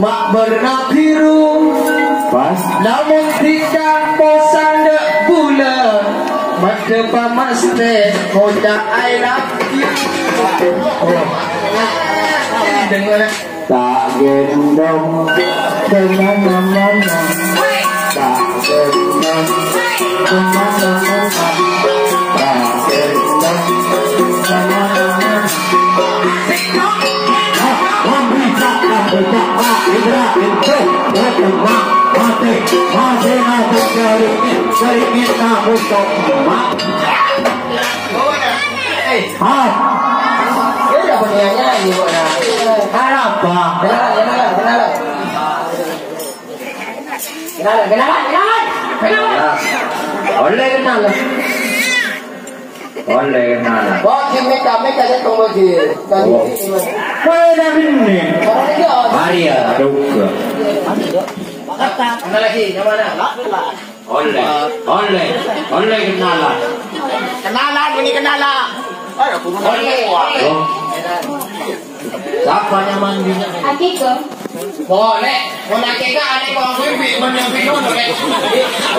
mak berna biru Pas Lamun tidak bosan dek pula Mata pamaste Koda I love you Dengar tak gendong dengan mana tak gendong inte Nebima Mate Mazena Bukari Sarimita Bukama Hai Dia dah boleh nyanyi buat dah Kenapa? Kenapa? Kenapa? Kenapa? Kenapa? Kenapa? Kenapa? Oleh kenapa? Oleh kenapa? Bawa kim mereka, mereka jatuh lagi. Tadi ini. Dia Maria Duka Mana lagi, yang mana? Oleh Oleh Oleh kenal Kenalan, ini Oleh, oleh Oh. Siapa yang mandinya Hakika. Boleh, mau nak keka ada kau bibi, yang bibi boleh.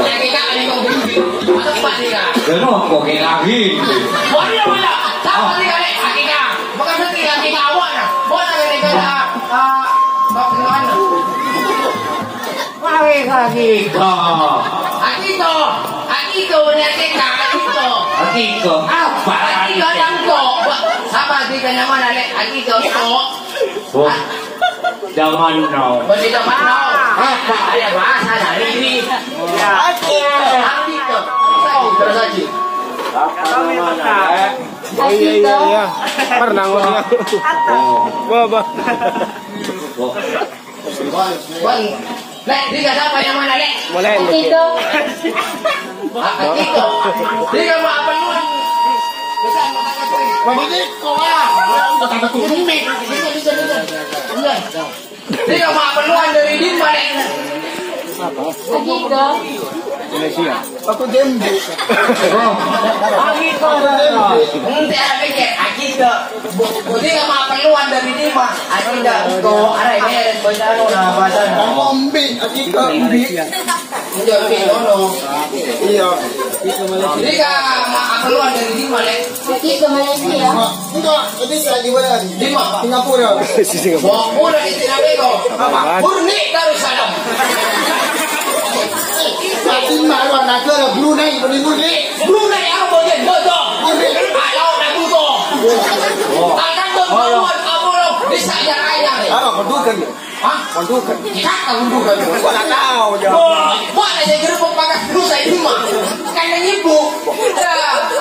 Nak keka ada kau bibi, ada empat ni kan? Kenapa kau lagi Boleh boleh kali hakika. Bukan Lagi kau Hakika, hakika ni hakika, hakika. Hakika Apa Hakika yang kau. Sama di kena mana lek hakika kau. Oh, Jangan now mana? Apa ada bahasa dari ini? Hakika, hakika. Terus aja. Oh iya iya iya. Pernah ngomong. Oh, Baba. oh. Bang, Lek, siapa yang mana, Lek? Boleh. Hakika. Dia mau apa lu? Kau ah. Bisa. Iya. Dia mau apa dari di mana? Hakika. Indonesia. Nanti ada pikir. Dia mau apa lu dari di mana? Hakika. Kau ada ini ada bahasa lu nah bahasa. Ombi, nono. Iya. Dia mau apa lu dari di mana? Hakika Malaysia. Enggak, ini saya di mana? Di mana? Singapura. Si Singapura. Pulang itu nabi kau. Murni Darussalam. Tapi malu anak ke Brunei, boleh murni. Brunei apa boleh bodoh? Alau nak butuh. Akan berbuat apa lo? Bisa yang ayah. Ah, kondukan. Hah? Kondukan. Kata undukan. Kau nak tahu je. Buat aja gerupuk pakai terus saya rumah. Kena. Ya,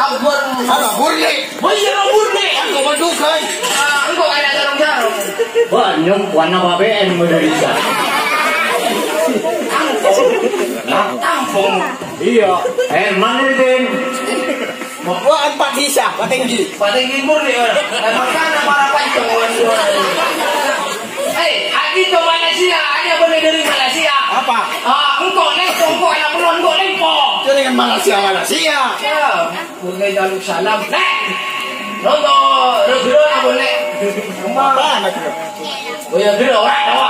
abur. Ah, murni. Boleh. Kau kondukan. Ah, engkau ada jarang-jarang. Warna BBM Indonesia. Kampung. Iya. Udin. Wah, empat bisa, empat tinggi. Paling libur nih orang. Emang sana para pancong orang Eh, Adi ke Malaysia, ada boleh dari Malaysia. Apa? Ah, engkau nempo, engkau anak belum engkau nempo. Itu dengan Malaysia, Malaysia. Ya, boleh jaluk salam. Nek, Noto, regro nak boleh. Apa nak? Oh ya, regro, orang tawa.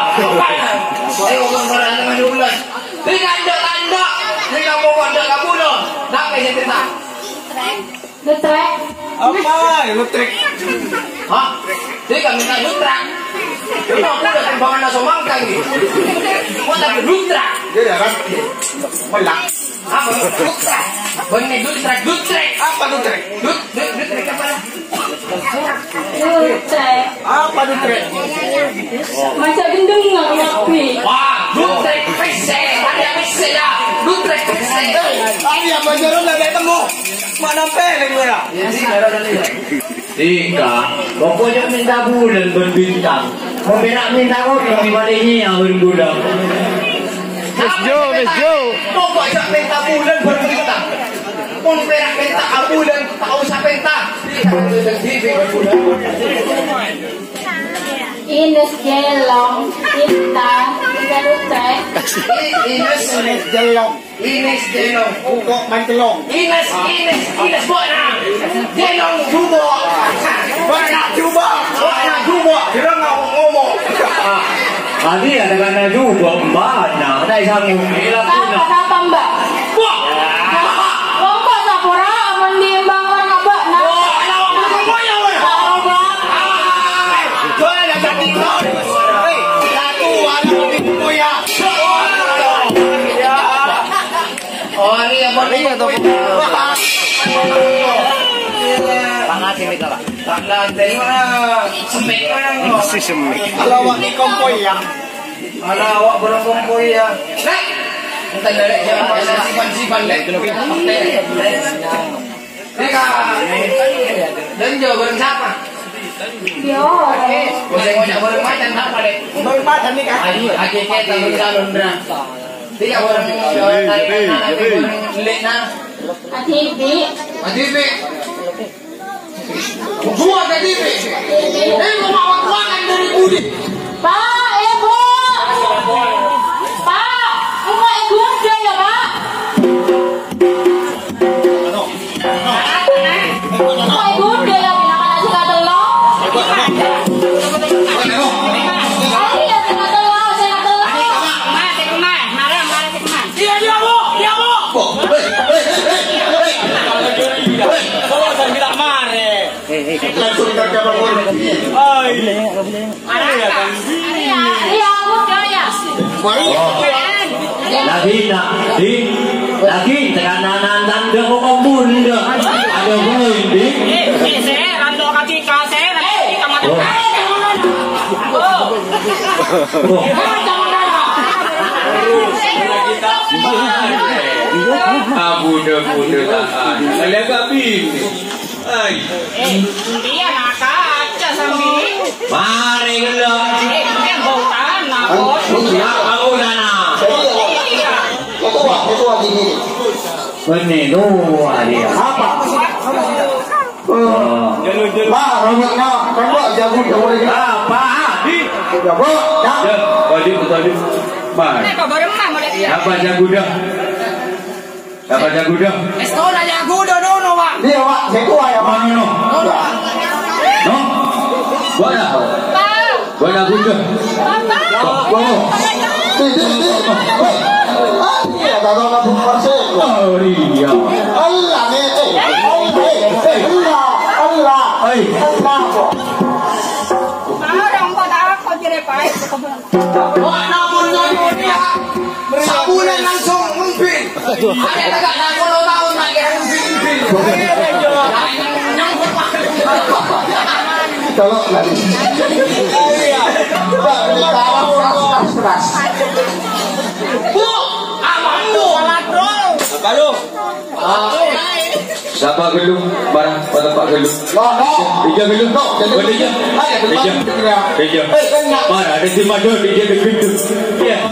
Saya ngomong orang dengan dua bulan. Tiga anda tanda, tiga mau anda kabulo. Nak kaya cerita. Nutrek. Apa? Ngetrik. Hah? Tiga minta nutra. Kita aku udah timbangan na sumangkang eh. Kau tapi nutra. Dia rapi. Melak. Apa? Nutra. Benih nutra, nutrek. Apa ngetrik? Nut, nut, nutrek apa lah? Nutrek. Apa? Macam gendeng nggak ngapi. Wah, Ah, yang bajaran dah temu. Mana ada lihat. Tiga. Pokoknya minta bulan berbintang. Mau minta minta kok kami baliknya yang bergudang. Miss Joe, Miss Joe. Pokoknya minta bulan berbintang. Pun perak minta bulan, tak usah minta. Tidak, TV berbulan. Ines Jelong. Kita. Ines, Ines jelong. Ines Jenong. Kok main telong. Ines, Ines, Ines Bona. Jenong Jubo. Banyak cuba. Bona Jubo. Kira nggak ngomong. Tadi ada karena juga ada sanggup hilang Apa puna. apa mbak? Bali atau apa? Pangasih ni kalah. Pangasih. Semek. Masih semek. Kalau awak ni kompoi ya. Kalau awak berongkong ya. Nek. Entah dari siapa. Sipan sipan nek. Nek. Dan jauh bareng siapa? Yo. Okey. Boleh boleh bareng macam apa dek? Bareng macam ni kan? Aduh. Aduh. Aduh. Aduh. Aduh. Tidak bareng tarik kanan, bareng lek Nak, di lagi tekanan tanda kok bunda. Ada boleh di. Oh. Ah, muda-muda tahan. Kali agak bini. Ay. Mari gelo. Ya, aku sana. Ini dua dia. Apa? Oh. Pak, rombaknya, rombak jago jago lagi. Apa? Di. Jago, Ya, tadi tadi. Mari. Apa jago dah? Apa jago dah? Dia pak, saya tua ya pak. Mana no? No? Buat jago dah. Iya, kagak nggak persen. Oh, iya. Allah nih, eh, eh, eh, Allah, Allah, Ay. Allah kok. Wah, namun nyonya Sabulan langsung ngumpil. Ada tagak na kulo tahun lagi ngumpil-ngumpil. Nyangkut Kalau lagi. Ini tahu keras keras. Bu, Siapa gelung? Barang pada Pak gelung. Ija gelung. Buat Ija. Ija. Ija. Mana ada si Mado Ija di pintu. Ya.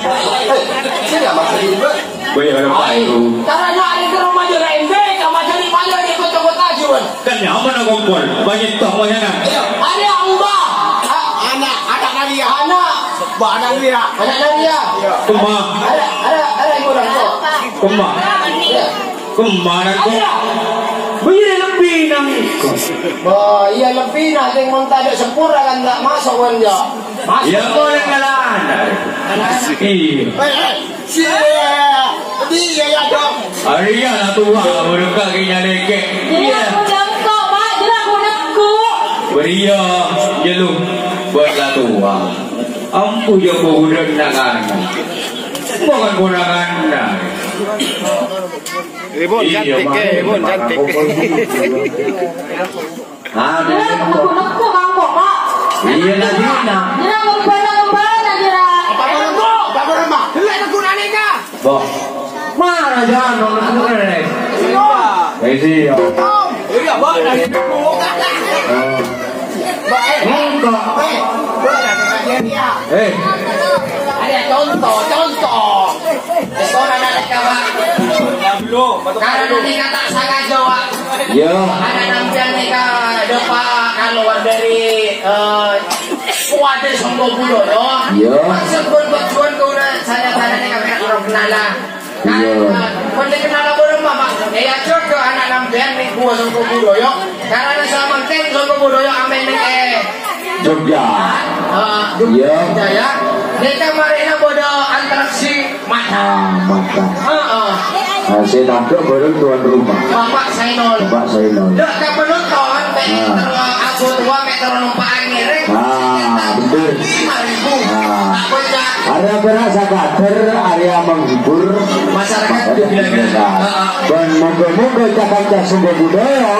Saya nggak masuk juga. Banyak orang baru. Karena ada ke rumah jura MB, kamu jadi malu di kota-kota tajuan. Kan nyaman aku kumpul. Banyak tokoh yang nak. Ada Anak, Pak anak dia. anak Nadia. Kemah. Ada, ada, ada yang orang tua. Kemah. Ke mana kau? Banyak lebih nang ikut. Oh, iya lebih nak yang mau tak ada sempurna kan tak masuk kan ya. Masuk. Ya kau yang kalah. Iya. Eh, eh, si dia ya dong. Hari yang nak tua mereka kena lekek. Jadi Iya. aku nengkok pak, jadi aku nengkok. Beria jelum buatlah tua. Ampu yang mau udah nak. Bukan mau nak anda. Ribon cantik, ribon cantik. Ah, dia kok. aku pak. Iya lagi nak. Dia nak aku nak aku nak nak dia. Apa kau nak? Tak boleh mak. Nak aku nak ni kah? Bo. Mana jangan orang nak ni. Eh, iya. Iya. Iya. Iya. Karena nanti kata sangat Jawa. Ya. Ada nampian nika depa keluar dari eh kuade Budo yo. Ya. Maksud pun tujuan kau na saya tanya nika kena orang kenala. Ya. Kan dia kenala boleh mama. Ya cok ke anak nampian nih gua Budo yo. Karena sama Songgo Budo yo amen nih eh. Jogja. Eh, Ya. Dia kemarin bodoh atraksi mata. Ah, mata. Heeh. Nah, saya tangkap baru tuan rumah. Bapak Sainol. Pak saya nol. Dok, ke penonton, meter aku tua meter numpaan ngiri. Ah, betul. Lima ribu. Ah. Area berasa kader, area menghibur masyarakat masyarakat bilang Dan moga-moga cakap sumber budaya